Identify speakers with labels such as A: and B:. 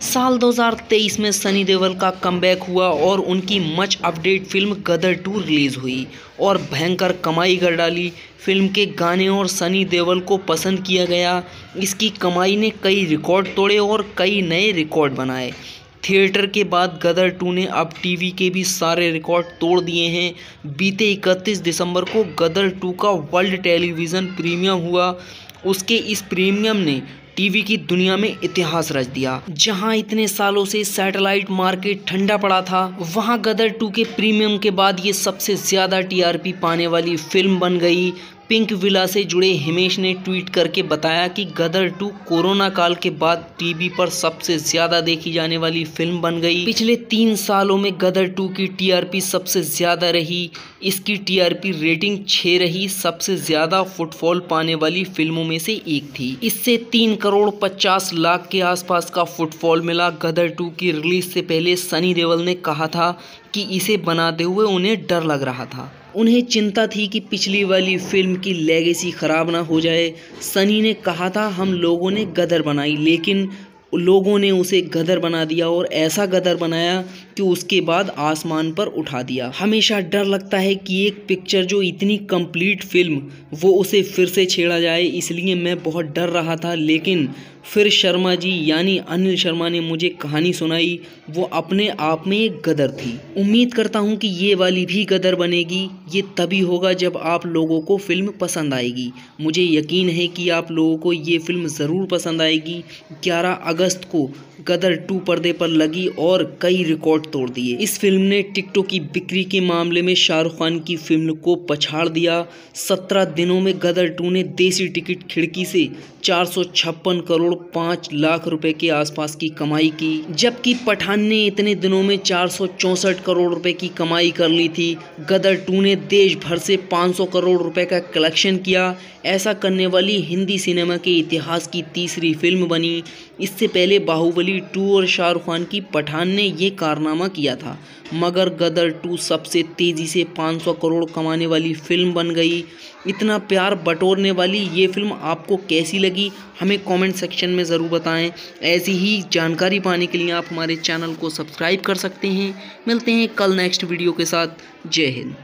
A: साल 2023 में सनी देओल का कमबैक हुआ और उनकी much update film Gadar two release हुई और भयंकर कमाई कर डाली। फ़िल्म के गाने और सनी देओल को पसंद किया गया। इसकी कमाई ने कई रिकॉर्ड तोड़े और कई नए रिकॉर्ड बनाए। थिएटर के बाद गदर टू ने अब टीवी के भी सारे रिकॉर्ड तोड़ दिए हैं। बीते 31 दिसंबर को गदर टू का वर्ल्ड टेलीविज़न प्रीमियम हुआ। उसके इस प्रीमियम ने टीवी की दुनिया में इतिहास रच दिया। जहाँ इतने सालों से सैटेलाइट मार्केट ठंडा पड़ा था, वहाँ गदर टू के प्रीमियम के बाद ये सबसे ज़्यादा टीआरपी पाने वाली फ़िल्म बन गई पिंक विला से जुड़े हिमेश ने ट्वीट करके बताया कि गदर टू कोरोना काल के बाद टीवी पर सबसे ज़्यादा देखी जाने वाली फ़िल्म बन गई। पिछले तीन सालों में गदर टू की टीआरपी सबसे ज़्यादा रही। इसकी टीआरपी रेटिंग छः रही। सबसे ज़्यादा फुटफॉल पाने वाली फ़िल्मों में से एक थी। इससे तीन करोड़ पचास लाख के आसपास का फुटफॉल मिला। गदर टू की रिलीज़ से पहले सनी देवल ने कहा था कि इसे बनाते हुए उन्हें डर लग रहा था। उन्हें चिंता थी कि पिछली वाली फ़िल्म की लेगेसी ख़राब ना हो जाए। सनी ने कहा था, हम लोगों ने गदर बनाई, लेकिन लोगों ने उसे गदर बना दिया और ऐसा गदर बनाया कि उसके बाद आसमान पर उठा दिया। हमेशा डर लगता है कि एक पिक्चर जो इतनी कंप्लीट फ़िल्म वो उसे फिर से छेड़ा जाए, इसलिए मैं बहुत डर रहा था। लेकिन फिर शर्मा जी, यानी अनिल शर्मा ने मुझे कहानी सुनाई। वो अपने आप में एक गदर थी। उम्मीद करता हूँ कि ये वाली भी गदर बनेगी। ये तभी होगा जब आप लोगों को फ़िल्म पसंद आएगी। मुझे यकीन है कि आप लोगों को ये फ़िल्म ज़रूर पसंद आएगी। 11 अगस्त को गदर टू पर्दे पर लगी और कई तोड़ दिए। इस फ़िल्म ने टिकटों की बिक्री के मामले में शाहरुख खान की फ़िल्म को पछाड़ दिया। सत्रह दिनों में गदर टू ने देसी टिकट खिड़की से चार सौ छप्पन करोड़ पाँच लाख रुपए के आसपास की कमाई की, जबकि पठान ने इतने दिनों में चार करोड़ रुपए की कमाई कर ली थी। गदर टू ने देश भर से 500 करोड़ रुपए का कलेक्शन किया। ऐसा करने वाली हिंदी सिनेमा के इतिहास की तीसरी फ़िल्म बनी। इससे पहले बाहुबली टू और शाहरुख खान की पठान ने ये कारनामा किया था। मगर गदर टू सबसे तेज़ी से 500 करोड़ कमाने वाली फ़िल्म बन गई। इतना प्यार बटोरने वाली ये फ़िल्म आपको कैसी लगी, हमें कमेंट सेक्शन में ज़रूर बताएँ। ऐसी ही जानकारी पाने के लिए आप हमारे चैनल को सब्सक्राइब कर सकते हैं। मिलते हैं कल नेक्स्ट वीडियो के साथ। जय हिंद।